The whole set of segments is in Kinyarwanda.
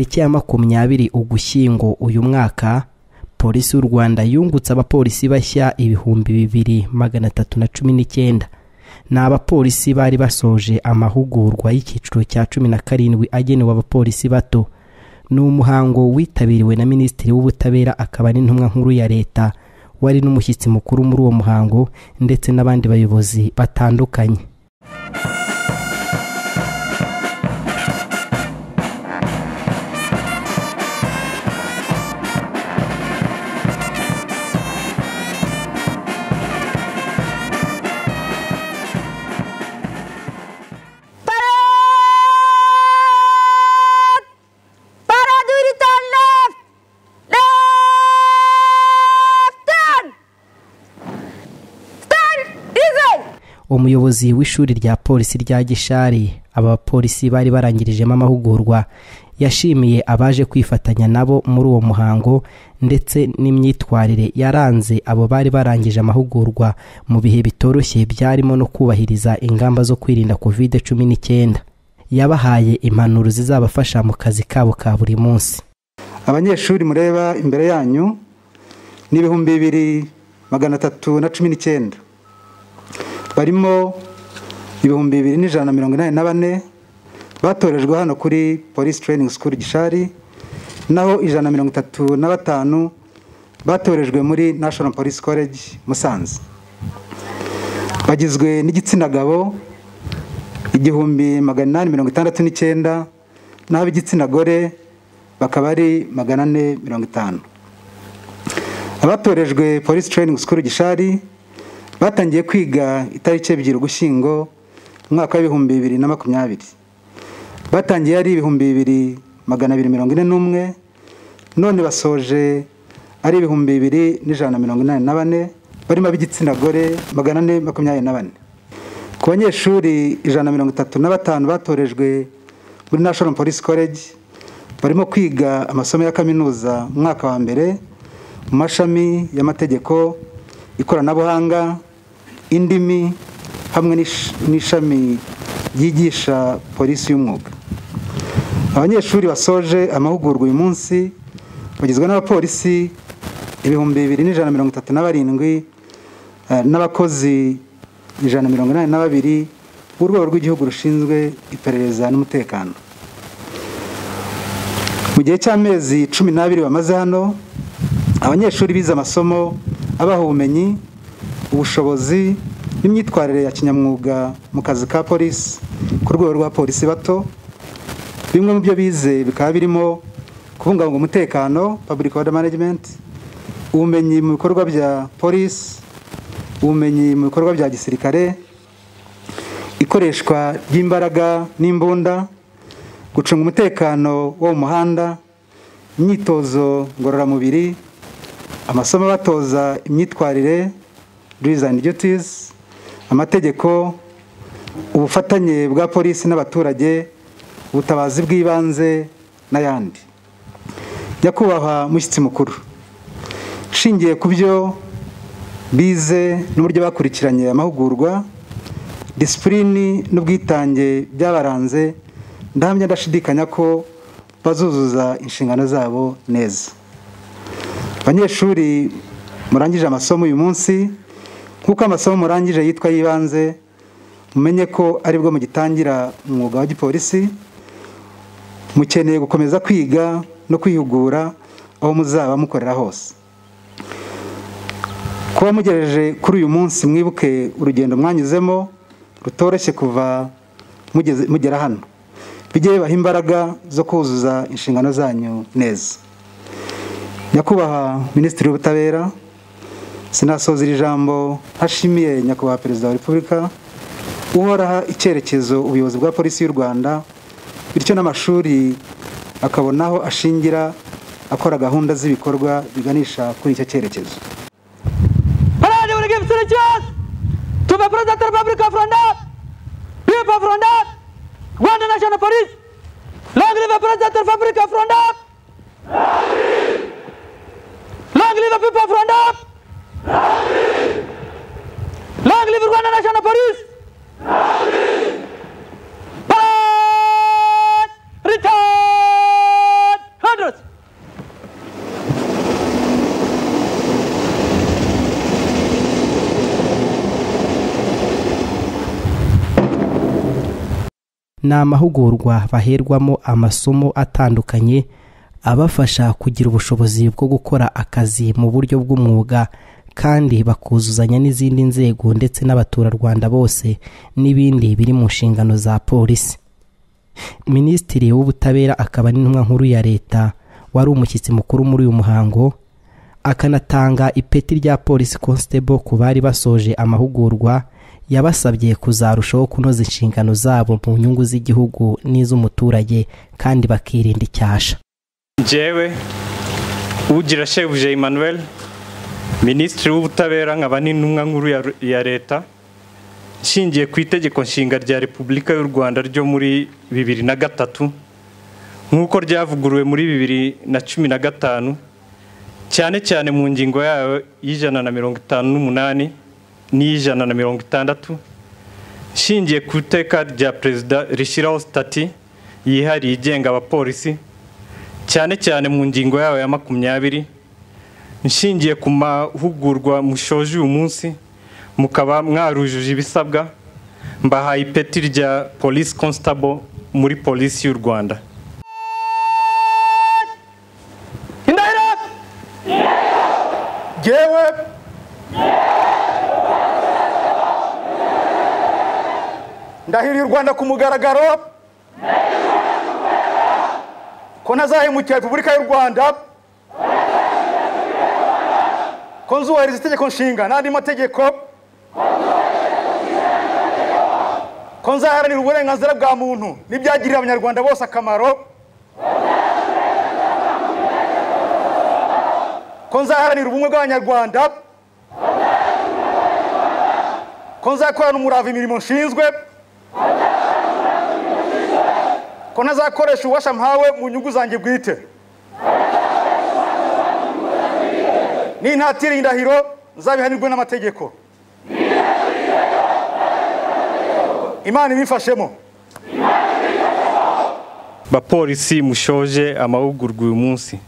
tariki ya makumyabiri ugushyingo uyu mwaka polisi y'u rwanda yungutse abapolisi bashya ibihumbi bibiri magana atatu na cumi n'icyenda. Ni abapolisi bari basoje amahugurwa y'icyiciro cya cumi na karindwi agenewe abapolisi bato. Ni umuhango witabiriwe na minisitiri w'ubutabera akaba n'intumwa nkuru ya leta wari n'umushyitsi mukuru muri uwo muhango ndetse n'abandi bayobozi batandukanye. Umuyobozi w'ishuri rya polisi rya gishari aba bapolisi bari barangirijemo amahugurwa. Yashimiye abaje kwifatanya nabo muri uwo muhango ndetse n'imyitwarire yaranze abo bari barangije amahugurwa mu bihe bitoroshye byarimo no kubahiriza ingamba zo kwirinda covid cumi n'icyenda. Yabahaye impanuro zizabafasha mu kazi kabo ka buri munsi. Abanyeshuri mureba imbere yanyu ni ibihumbi bibiri magana atatu na cumi n'icyenda. Barimo ibihumbi bibiri n'ijana na mirongo inani na bane batorejwe hano kuri polisi training school gishari naho ijana na mirongo itatu na batanu batorejwe muri national police college musanze. Bagizwe n'igitsina gabo igihumbi magana inani mirongo itandatu n'icyenda naho igitsina gore bakaba ari magana ane mirongo itanu. Abatorejwe polisi training school gishari batangiye kwiga itariki ebyiri ugushyingo umwaka w'ibihumbi bibiri na makumyabiri. Batangiye ari ibihumbi bibiri magana abiri mirongo ine n'umwe none basoje ari ibihumbi bibiri n'ijana na mirongo inani na bane barimo ab'igitsina gore magana ane makumyabiri na bane. Ku banyeshuri ijana na mirongo itatu na batanu batorejwe muri national police college barimo kwiga amasomo ya kaminuza umwaka wa mbere mu mashami y'amategeko ikoranabuhanga indimi hamwe n'ishami ryigisha polisi y'umwuga. Abanyeshuri basoje amahugurwa uyu munsi bagizwe n'abapolisi ibihumbi bibiri n'ijana na mirongo itatu na barindwi n'abakozi ijana na mirongo inani na babiri b'urwego rw'igihugu rushinzwe iperereza n'umutekano. Mu gihe cy'amezi cumi n'abiri bamaze hano abanyeshuri bize amasomo abaha ubumenyi ubushobozi n'imyitwarire ya kinyamwuga mu kazi ka polisi. Ku rwego rwa polisi bato bimwe mu byo bize bikaba birimo kubungabunga umutekano public order management ubumenyi mu bikorwa bya polisi ubumenyi mu bikorwa bya gisirikare ikoreshwa ry'imbaraga n'imbunda gucunga umutekano wo mu muhanda imyitozo ngororamubiri amasomo abatoza imyitwarire rules and duties amategeko ubufatanye bwa polisi n'abaturage ubutabazi bw'ibanze n'ayandi. Nyakubahwa mushyitsi mukuru nshingiye ku byo bize n'uburyo bakurikiranye amahugurwa disipulini n'ubwitange byabaranze ndahamya ndashidikanya ko bazuzuza inshingano zabo neza. Abanyeshuri murangije amasomo uyu munsi nk'uko amasomo murangije yitwa y'ibanze mumenye ko ari bwo mugitangira umwuga wa gipolisi mukeneye gukomeza kwiga no kwihugura aho muzaba mukorera hose. Kuba mugejeje kuri uyu munsi mwibuke urugendo mwanyuzemo rutoroshye kuva mugera hano. Bijye bibaha imbaraga zo kuzuza inshingano zanyu neza. Nyakubahwa minisitiri w'ubutabera sinasoza iri jambo hashimiye nyakubahwa perezida wa repubulika uhoraha icyerekezo ubuyobozi bwa polisi y'u rwanda bityo n'amashuri akabonaho ashingira akora gahunda z'ibikorwa biganisha kuri icyo cyerekezo parade buri gihe cyose tuve perezida wa repubulika of rwanda people of rwanda rwanda national police long live president of republic of rwanda long live people of rwanda long live rwanda national police parade return ni amahugurwa baherwamo amasomo atandukanye abafasha kugira ubushobozi bwo gukora akazi mu buryo bw'umwuga kandi bakuzuzanya n'izindi nzego ndetse n'abaturarwanda bose n'ibindi biri mu nshingano za polisi. Minisitiri w'ubutabera akaba n'intumwa nkuru ya leta wari umushyitsi mukuru muri uyu muhango akanatanga ipeti rya polisi constable ku bari basoje amahugurwa yabasabye kuzarushaho kunoza inshingano zabo mu nyungu z'igihugu n'iz'umuturage kandi bakirinda icyasha. Njyewe ugira shebuja emmanuel minisitiri w'ubutabera nkaba n'intumwa nkuru ya leta nshingiye ku itegeko nshinga rya repubulika y'u rwanda ryo muri bibiri na gatatu nk'uko ryavuguruwe muri bibiri na cumi na gatanu cyane cyane mu ngingo yayo y'ijana na mirongo itanu n'umunani n'iy'ijana na mirongo itandatu nshingiye ku iteka rya perezida rishyiraho sitati yihariye igenga abapolisi cyane cyane mu ngingo yayo ya makumyabiri. Nshingiye ku mahugurwa mushoje uyu munsi mukaba mwarujuje ibisabwa. Mbahaye ipeti rya polisi constable muri polisi y'u rwanda. Ndahiriye u Rwanda ku mugaragaro. Ko ntazahemukira Repubulika y'u Rwanda. Ko nzubahiriza itegeko nshinga n'andi mategeko. Ko nzaharanira uburenganzira bwa muntu n'ibyagirira abanyarwanda bose akamaro. Ko nzaharanira ubumwe bw'abanyarwanda. Ko nzakorana umurava imirimo nshinzwe. Ko ntazakoresha ububasha mpawe mu nyungu zanjye bwite? Nintatira indahiro nzabihanirwe n'amategeko. Imana ibifashemo. Bapolisi mushoje amahugurwa uyu munsi.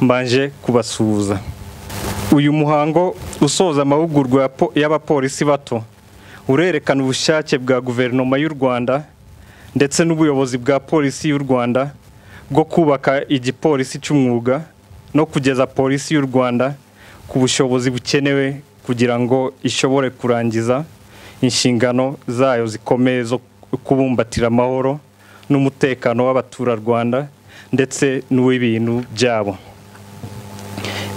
Mbanje kubasuhuza. Uyu muhango usoza amahugurwa ya po- y'abapolisi bato. Urerekana ubushake bwa guverinoma y'u rwanda ndetse n'ubuyobozi bwa polisi y'u rwanda bwo kubaka igipolisi cy'umwuga no kugeza polisi y'u rwanda ku bushobozi bukenewe kugira ngo ishobore kurangiza inshingano zayo zikomeye zo kubumbatira amahoro n'umutekano w'abaturarwanda ndetse n'uw'ibintu byabo.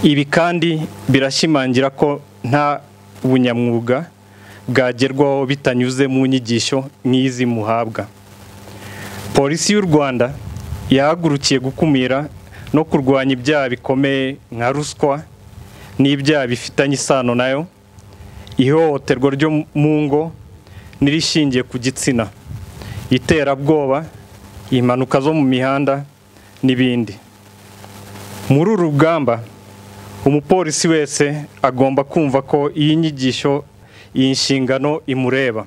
Ibi kandi birashimangira ko nta bunyamwuga bwagerwaho bitanyuze mu nyigisho nk'izi muhabwa. Polisi y'u rwanda yahagurukiye gukumira no kurwanya ibyaha bikomeye nka ruswa n'ibyaha bifitanye isano na yo. Ihohoterwa ryo mu ngo n'irishingiye ku gitsina iterabwoba impanuka zo mu mihanda n'ibindi. Muri uru rugamba umupolisi wese agomba kumva ko iyi nyigisho iyi nshingano imureba.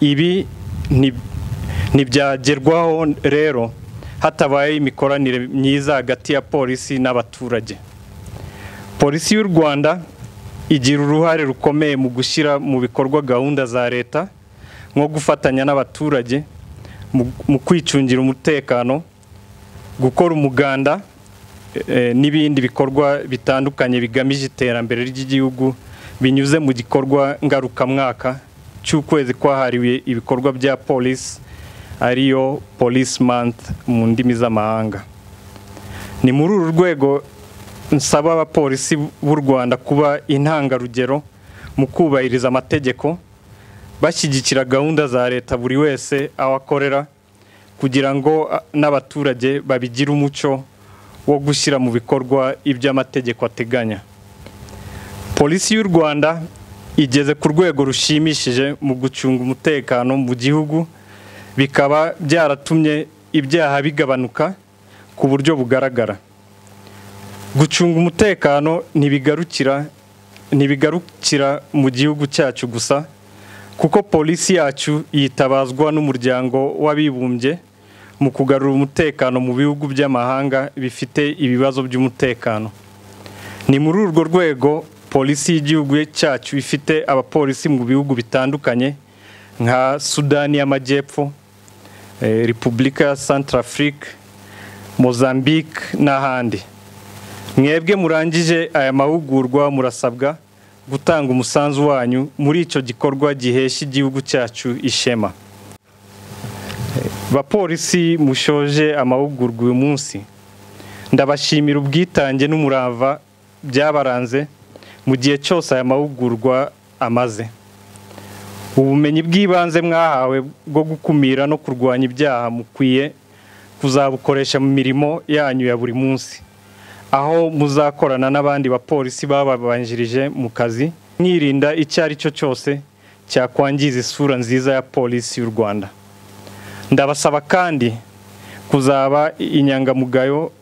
Ibi ntibyagerwaho rero hatabaye imikoranire myiza hagati ya polisi n'abaturage. Polisi y'u rwanda igira uruhare rukomeye mu gushyira mu bikorwa gahunda za leta nko gufatanya n'abaturage mu- mu kwicungira umutekano gukora umuganda eh, n'ibindi bikorwa bitandukanye bigamije iterambere ry'igihugu binyuze mu gikorwa ngarukamwaka cy'ukwezi kwahariwe ibikorwa bya polisi ariyo police month mu ndimi z'amahanga. Ni muri uru rwego nsaba abapolisi b'u rwanda kuba intangarugero mu kubahiriza amategeko bashyigikira gahunda za leta buri wese aho akorera kugira ngo n'abaturage babigire umuco wo gushyira mu bikorwa ibyo amategeko ateganya. Polisi y'u rwanda igeze ku rwego rushimishije mu gucunga umutekano mu gihugu bikaba byaratumye ibyaha bigabanuka ku buryo bugaragara. Gucunga umutekano ntibigarukira ntibigarukira mu gihugu cyacu gusa kuko polisi yacu yitabazwa n'umuryango w'abibumbye mu kugarura umutekano mu bihugu by'amahanga bifite ibibazo by'umutekano. Ni muri urwo rwego polisi y'igihugu cyacu ifite abapolisi mu bihugu bitandukanye nka sudani y'amajyepfo eh, repubulika ya centrafrique mozambique n'ahandi. Mwebwe murangije aya mahugurwa murasabwa gutanga umusanzu wanyu muri icyo gikorwa gihesha igihugu cyacu ishema. Bapolisi mushoje amahugurwa uyu munsi. Ndabashimira ubwitange n'umurava byabaranze. Mu gihe cyose aya mahugurwa amaze. Ubumenyi bw'ibanze mwahawe bwo gukumira no kurwanya ibyaha mukwiye kuzabukoresha mu mirimo yanyu ya buri munsi. Aho muzakorana n'abandi bapolisi bababanjirije mu kazi mwirinda icyo ari cyo cyose cyakwangiza isura nziza ya polisi y'u rwanda. Ndabasaba kandi kuzaba inyangamugayo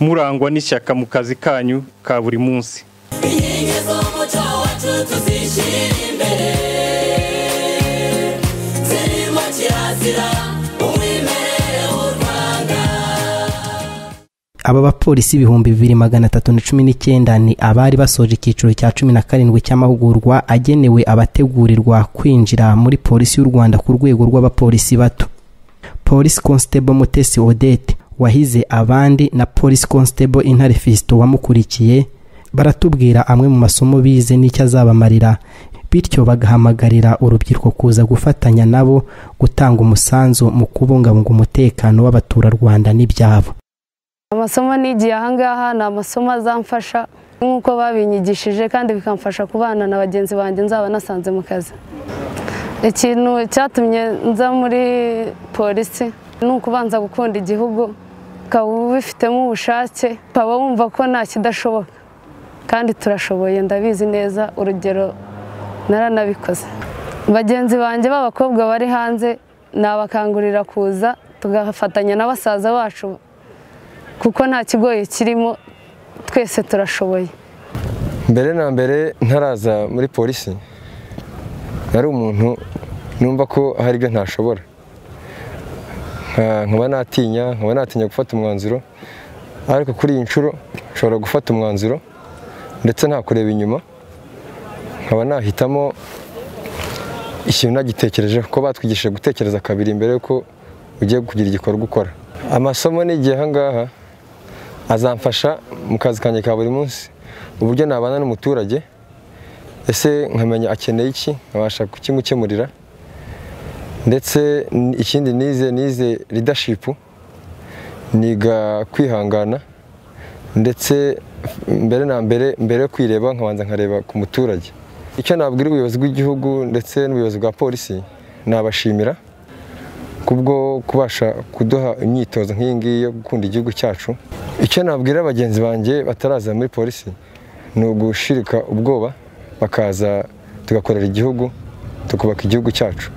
murangwa n'ishyaka mu kazi kanyu ka buri munsi. Inkingi z'umuco wacu tuzishyira imbere zirimo kirazira rwanda aba bapolisi ibihumbi bibiri magana atatu na cumi n'icyenda ni abari basoje icyiciro cya cumi na karindwi cy'amahugurwa agenewe abategurirwa kwinjira muri polisi y'u rwanda ku rwego rw'abapolisi bato. Polisi constable mutesi odette wahize abandi na polisi constable intare fisito wamukurikiye baratubwira amwe mu masomo bize n'icyo azabamarira bityo bagahamagarira urubyiruko kuza gufatanya nabo gutanga umusanzu mu kubungabunga umutekano w'abaturarwanda n'ibyabo. Amasomo nigiye ahangaha ni amasomo azamfasha nk'uko babinyigishije kandi bikamfasha kubana na bagenzi banjye nzaba nasanze mu kazi. Ikintu cyatumye nza muri polisi ni ukubanza gukunda igihugu ukaba ubifitemo ubushake ukaba wumva ko nta kidashoboka. Kandi turashoboye ndabizi neza urugero naranabikoze. Bagenzi banjye b'abakobwa bari hanze nabakangurira kuza tugafatanya na basaza bacu kuko nta kigoye kirimo twese turashoboye. Mbere na mbere ntaraza muri polisi. Nari umuntu numva ko hari ibyo ntashobora. Nka- nkaba natinya nkaba natinya gufata umwanzuro ariko kuri iyi nshuro nshobora gufata umwanzuro. Ndetse nta kureba inyuma nkaba nahitamo ikintu nagitekerejeho ko batwigishije gutekereza kabiri mbere yuko ugiye kugira igikorwa ukora. Amasomo n'igihe ahangaha azamfasha mu kazi kanjye ka buri munsi uburyo nabana n'umuturage ese nkamenya akeneye iki nkabasha kukimukemurira ndetse ikindi nize nize leadership niga kwihangana ndetse mbere na mbere mbere yo kwireba nkabanza nkareba ku muturage. Icyo nabwira ubuyobozi bw'igihugu ndetse n'ubuyobozi bwa polisi nabashimira kubwo kubasha kuduha imyitozo nk'iyi ngiyi yo gukunda igihugu cyacu. Icyo nabwira bagenzi banjye bataraza muri polisi ni ugushirika ubwoba bakaza tugakorera igihugu tukubaka igihugu cyacu.